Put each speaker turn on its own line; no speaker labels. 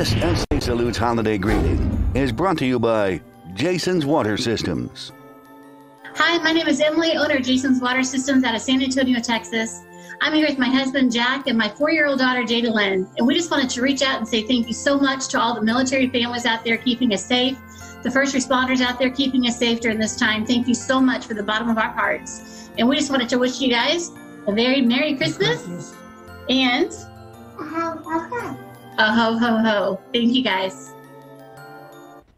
This SA Salutes holiday greeting is brought to you by Jason's Water Systems.
Hi, my name is Emily, owner of Jason's Water Systems out of San Antonio, Texas. I'm here with my husband, Jack, and my four year old daughter, Jada Lynn. And we just wanted to reach out and say thank you so much to all the military families out there keeping us safe, the first responders out there keeping us safe during this time. Thank you so much for the bottom of our hearts. And we just wanted to wish you guys a very Merry Christmas and A ho, ho, ho. Thank you guys.